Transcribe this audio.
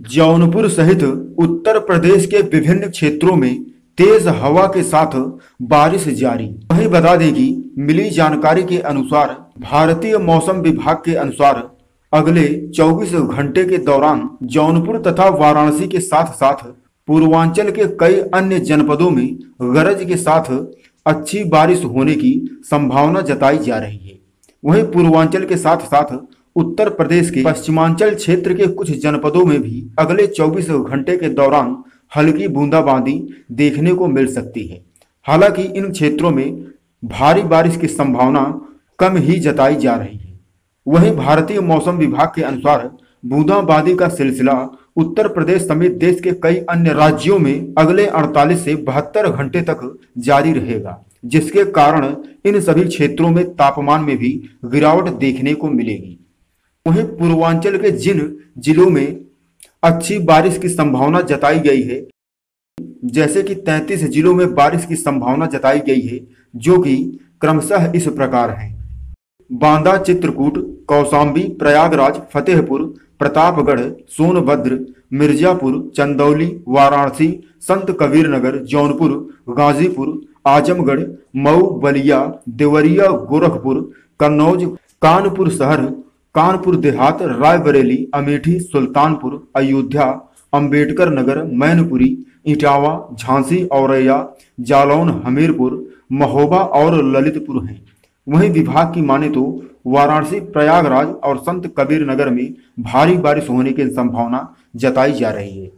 जौनपुर सहित उत्तर प्रदेश के विभिन्न क्षेत्रों में तेज हवा के साथ बारिश जारी। वहीं बता दें कि मिली जानकारी के अनुसार, भारतीय मौसम विभाग के अनुसार, अगले 24 घंटे के दौरान जौनपुर तथा वाराणसी के साथ साथ पूर्वांचल के कई अन्य जनपदों में गरज के साथ अच्छी बारिश होने की संभावना जताई जा रही है। वहीं पूर्वांचल के साथ साथ उत्तर प्रदेश के पश्चिमांचल क्षेत्र के कुछ जनपदों में भी अगले 24 घंटे के दौरान हल्की बूंदाबांदी देखने को मिल सकती है। हालाँकि इन क्षेत्रों में भारी बारिश की संभावना कम ही जताई जा रही है। वहीं भारतीय मौसम विभाग के अनुसार बूंदाबांदी का सिलसिला उत्तर प्रदेश समेत देश के कई अन्य राज्यों में अगले 48 से बहत्तर घंटे तक जारी रहेगा, जिसके कारण इन सभी क्षेत्रों में तापमान में भी गिरावट देखने को मिलेगी। वहीं पूर्वांचल के जिन जिलों में अच्छी बारिश की संभावना जताई गई है, जैसे कि 33 जिलों में बारिश की संभावना जताई गई है, जो कि क्रमशः इस प्रकार हैं। बांदा, चित्रकूट, कौशाम्बी, प्रयागराज, फतेहपुर, प्रतापगढ़, सोनभद्र, मिर्जापुर, चंदौली, वाराणसी, संत कबीर नगर, जौनपुर, गाजीपुर, आजमगढ़, मऊ, बलिया, देवरिया, गोरखपुर, कन्नौज, कानपुर शहर कानपुर देहात, रायबरेली, अमेठी, सुल्तानपुर, अयोध्या, अंबेडकर नगर, मैनपुरी, इटावा, झांसी, औरैया, जालौन, हमीरपुर, महोबा और ललितपुर हैं। वहीं विभाग की माने तो वाराणसी, प्रयागराज और संत कबीर नगर में भारी बारिश होने की संभावना जताई जा रही है।